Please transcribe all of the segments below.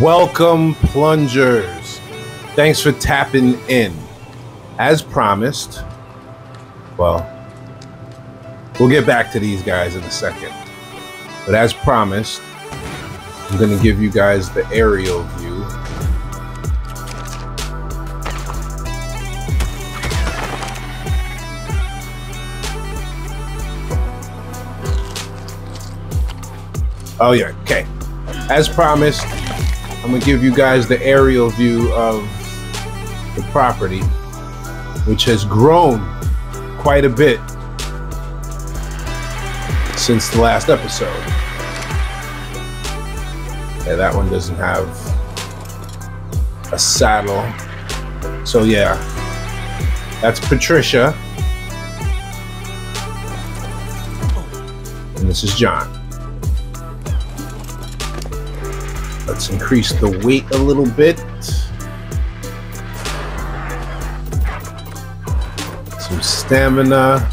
Welcome, plungers. Thanks for tapping in. As promised, well, we'll get back to these guys in a second. But as promised, I'm going to give you guys the aerial view. Oh, yeah, okay. As promised, I'm to give you guys the aerial view of the property, which has grown quite a bit since the last episode. Yeah, that one doesn't have a saddle. So yeah, that's Patricia. And this is John. Let's increase the weight a little bit. Some stamina.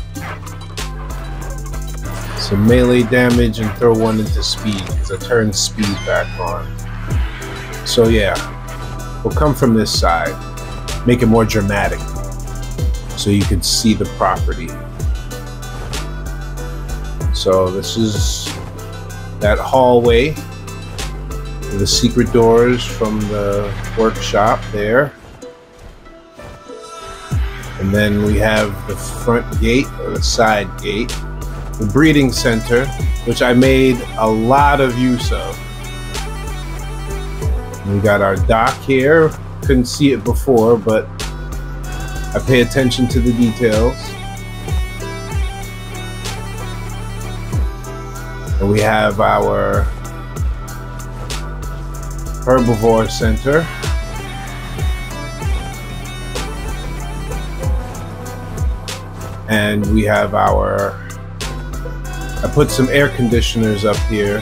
Some melee damage and throw one into speed because I turned speed back on. So yeah, we'll come from this side. Make it more dramatic so you can see the property. So this is that hallway the secret doors from the workshop there. And then we have the front gate or the side gate, the breeding center, which I made a lot of use of. We got our dock here. Couldn't see it before, but I pay attention to the details. And we have our Herbivore Center. And we have our, I put some air conditioners up here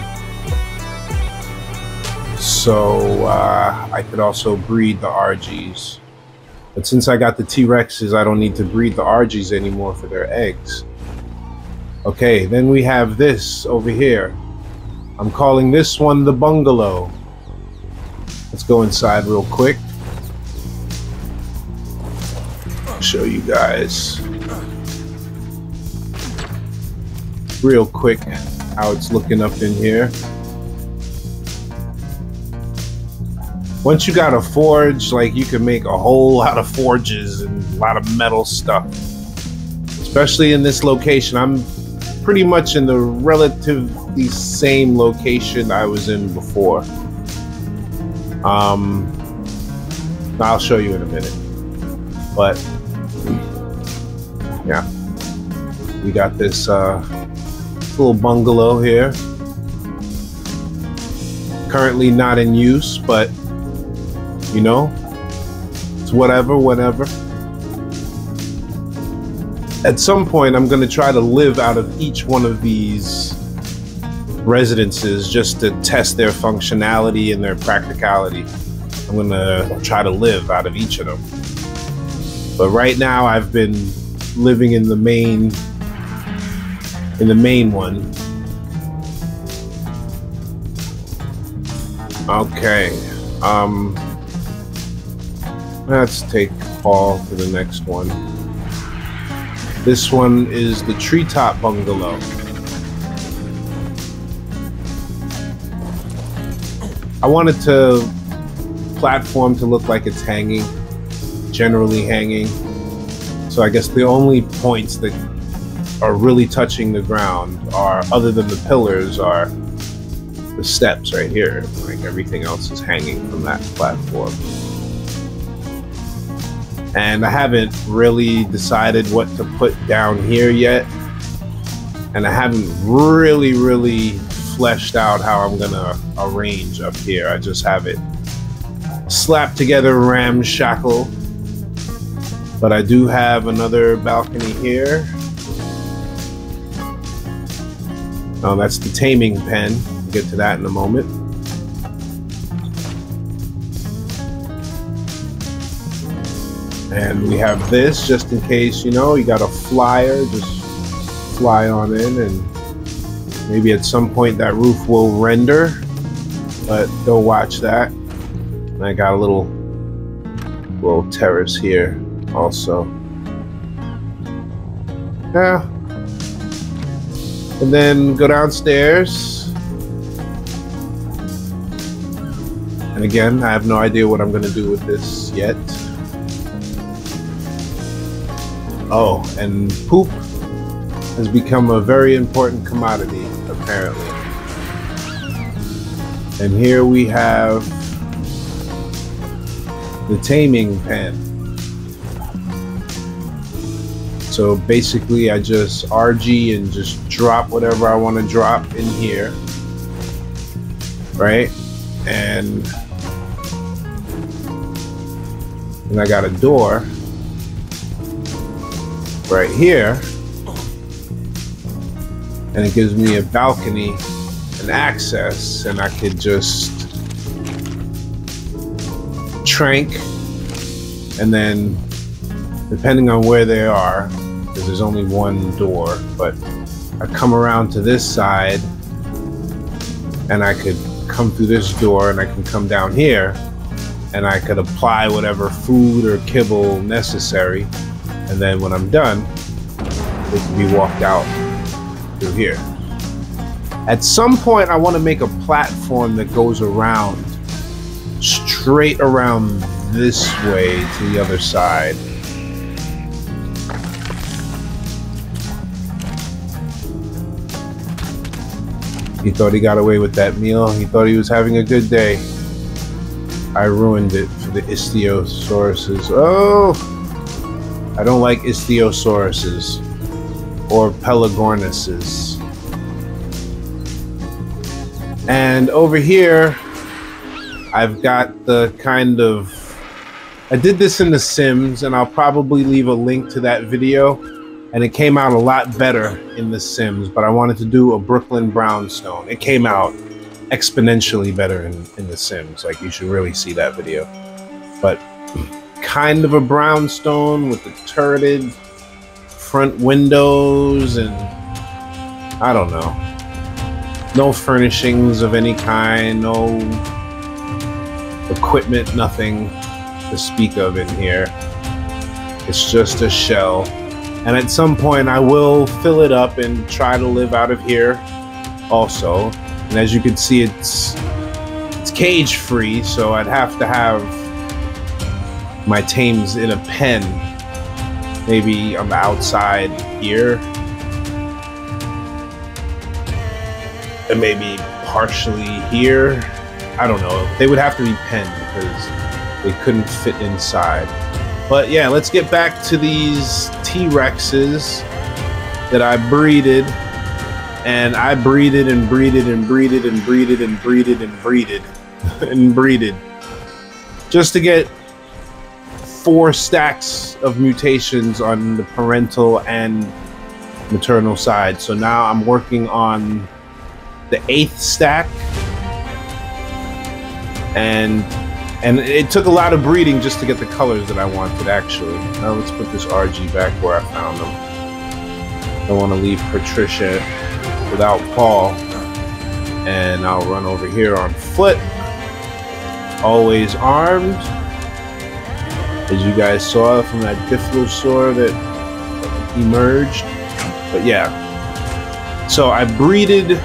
so uh, I could also breed the RGs. But since I got the T-Rexes, I don't need to breed the RGs anymore for their eggs. Okay, then we have this over here. I'm calling this one the bungalow. Let's go inside real quick. Show you guys real quick how it's looking up in here. Once you got a forge, like you can make a whole lot of forges and a lot of metal stuff. Especially in this location. I'm pretty much in the relatively same location I was in before. Um, I'll show you in a minute. But yeah, we got this uh, little bungalow here. Currently not in use, but you know, it's whatever, whatever. At some point, I'm going to try to live out of each one of these residences just to test their functionality and their practicality. I'm gonna try to live out of each of them. But right now I've been living in the main in the main one. Okay. Um let's take Paul to the next one. This one is the treetop bungalow. I wanted to platform to look like it's hanging, generally hanging. So I guess the only points that are really touching the ground are, other than the pillars, are the steps right here. Like everything else is hanging from that platform. And I haven't really decided what to put down here yet. And I haven't really, really fleshed out how I'm gonna arrange up here. I just have it slapped together ramshackle. But I do have another balcony here. Oh, that's the taming pen. We'll get to that in a moment. And we have this just in case, you know, you got a flyer, just fly on in and Maybe at some point that roof will render, but go watch that. And I got a little little terrace here also. Yeah. And then go downstairs. And again, I have no idea what I'm going to do with this yet. Oh, and poop has become a very important commodity, apparently. And here we have the taming pen. So basically I just RG and just drop whatever I want to drop in here. Right? And and I got a door right here and it gives me a balcony and access and I could just trank and then depending on where they are because there's only one door but I come around to this side and I could come through this door and I can come down here and I could apply whatever food or kibble necessary and then when I'm done it can be walked out through here. At some point, I want to make a platform that goes around, straight around this way to the other side. He thought he got away with that meal. He thought he was having a good day. I ruined it for the ichthyosauruses. Oh! I don't like ichthyosauruses or Pelagornises. And over here, I've got the kind of. I did this in The Sims, and I'll probably leave a link to that video. And it came out a lot better in The Sims, but I wanted to do a Brooklyn brownstone. It came out exponentially better in, in The Sims. Like, you should really see that video. But kind of a brownstone with the turreted front windows and I don't know. No furnishings of any kind, no equipment, nothing to speak of in here. It's just a shell. And at some point, I will fill it up and try to live out of here also. And as you can see, it's it's cage free, so I'd have to have my tames in a pen maybe the outside here. And maybe partially here. I don't know. They would have to be penned because they couldn't fit inside. But yeah, let's get back to these T-Rexes that I breeded. And I breeded and breeded and breeded and breeded and breeded and breeded and breeded. Just to get four stacks of mutations on the parental and maternal side. So now I'm working on the eighth stack. And and it took a lot of breeding just to get the colors that I wanted actually. Now let's put this RG back where I found them. Don't want to leave Patricia without Paul. And I'll run over here on foot. Always armed as you guys saw from that Dilophosaur that emerged. But yeah, so I breeded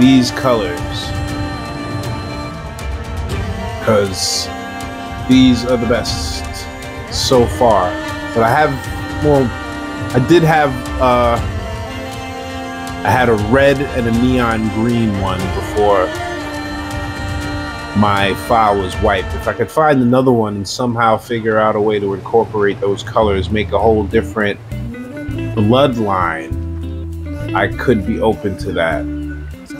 these colors because these are the best so far. But I have, well, I did have, uh, I had a red and a neon green one before my file was wiped. If I could find another one and somehow figure out a way to incorporate those colors, make a whole different bloodline, I could be open to that.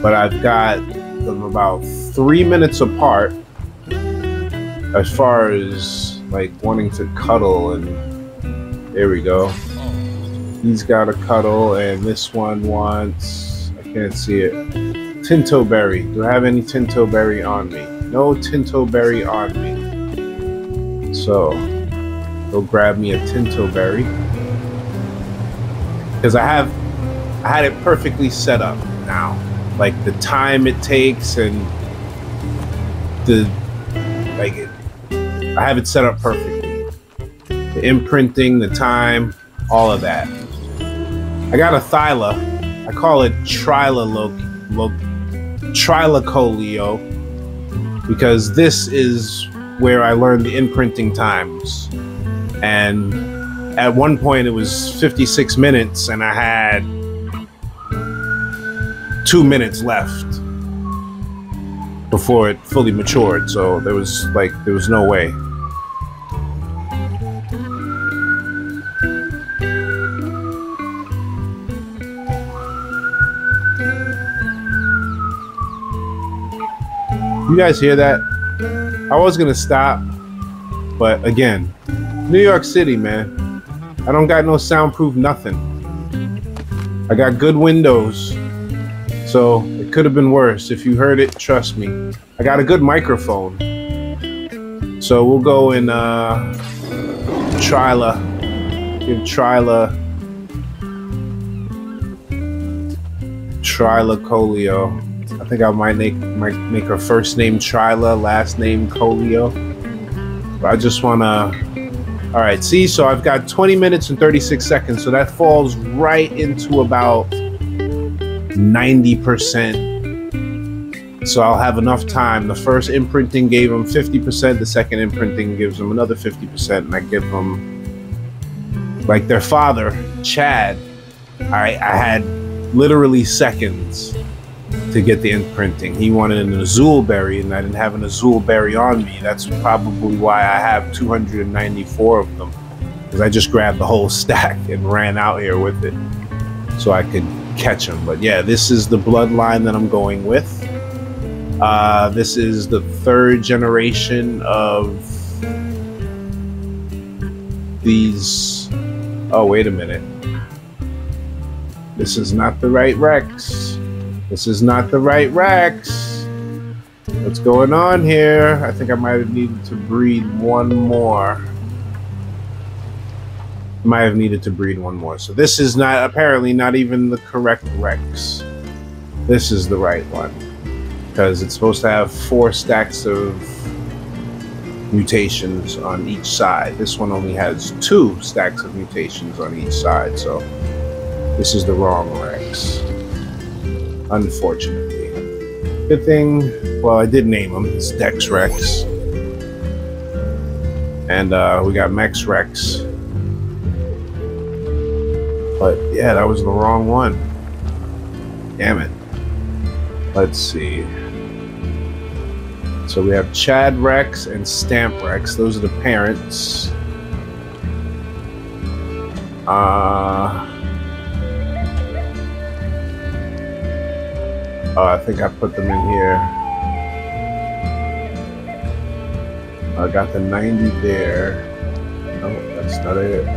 But I've got them about three minutes apart as far as like wanting to cuddle and there we go. He's got a cuddle and this one wants I can't see it. Tintoberry. Do I have any Tintoberry on me? No Tintoberry on me. So, go grab me a Tintoberry. Because I have, I had it perfectly set up now. Like the time it takes and the, Like it, I have it set up perfectly. The imprinting, the time, all of that. I got a Thyla. I call it Trilocolio because this is where I learned the imprinting times. And at one point it was 56 minutes and I had two minutes left before it fully matured. So there was like, there was no way. You guys hear that? I was gonna stop, but again, New York City, man. I don't got no soundproof nothing. I got good windows, so it could have been worse. If you heard it, trust me. I got a good microphone, so we'll go and uh, Tryla, give Trila, Tryla Colio. I think I might make might make her first name Trila, last name Colio. But I just wanna. All right, see, so I've got 20 minutes and 36 seconds, so that falls right into about 90%. So I'll have enough time. The first imprinting gave them 50%, the second imprinting gives them another 50%, and I give them, like their father, Chad, I, I had literally seconds to get the imprinting. He wanted an Azulberry, and I didn't have an Azulberry on me. That's probably why I have 294 of them, because I just grabbed the whole stack and ran out here with it, so I could catch them. But yeah, this is the bloodline that I'm going with. Uh, this is the third generation of these. Oh, wait a minute. This is not the right Rex. This is not the right Rex. What's going on here? I think I might have needed to breed one more. Might have needed to breed one more. So this is not apparently not even the correct Rex. This is the right one. Because it's supposed to have four stacks of mutations on each side. This one only has two stacks of mutations on each side. So this is the wrong Rex unfortunately. Good thing, well, I did name him. It's Dex Rex. And uh, we got Mex Rex. But yeah, that was the wrong one. Damn it. Let's see. So we have Chad Rex and Stamp Rex. Those are the parents. Uh, Oh, I think I put them in here. I got the 90 there. No, that's not it.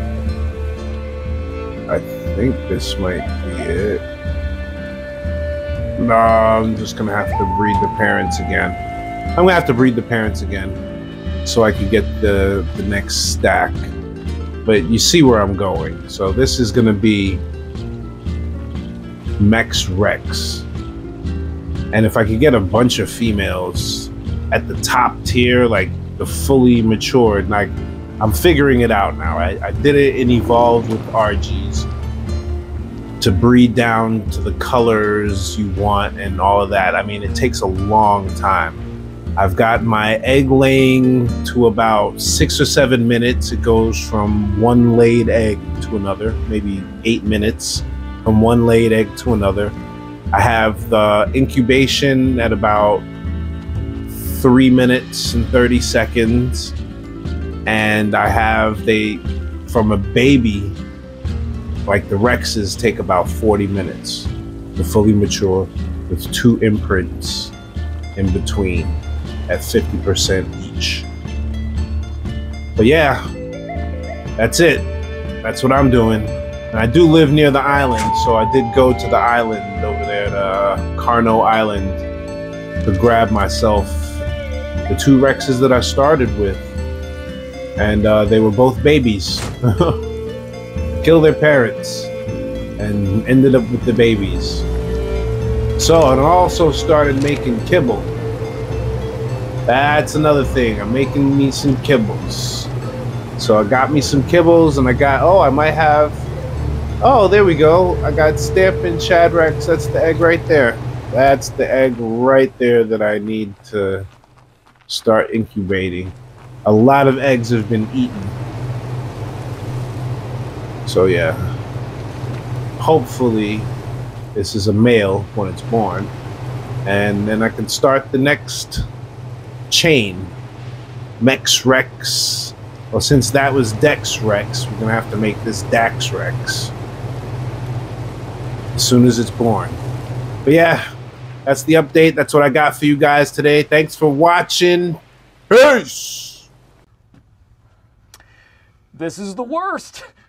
I think this might be it. No, I'm just gonna have to breed the parents again. I'm gonna have to breed the parents again so I can get the, the next stack. But you see where I'm going. So this is gonna be Mex Rex. And if I could get a bunch of females at the top tier, like the fully matured, like I'm figuring it out now. I, I did it in evolved with RGs to breed down to the colors you want and all of that. I mean, it takes a long time. I've got my egg laying to about six or seven minutes. It goes from one laid egg to another, maybe eight minutes from one laid egg to another. I have the incubation at about three minutes and 30 seconds. And I have they from a baby, like the Rexes take about 40 minutes to fully mature with two imprints in between at 50% each. But yeah, that's it. That's what I'm doing. And I do live near the island, so I did go to the island over there, to Carno Island, to grab myself the two Rexes that I started with. And uh, they were both babies. Kill their parents and ended up with the babies. So, and I also started making kibble. That's another thing. I'm making me some kibbles. So I got me some kibbles and I got, oh, I might have, oh, there we go. I got Stampin' Chad Rex. That's the egg right there. That's the egg right there that I need to start incubating. A lot of eggs have been eaten. So yeah, hopefully this is a male when it's born. And then I can start the next chain. Mex Rex. Well, since that was Dex Rex, we're going to have to make this Dax Rex. As soon as it's born. But yeah, that's the update. That's what I got for you guys today. Thanks for watching. Peace! This is the worst.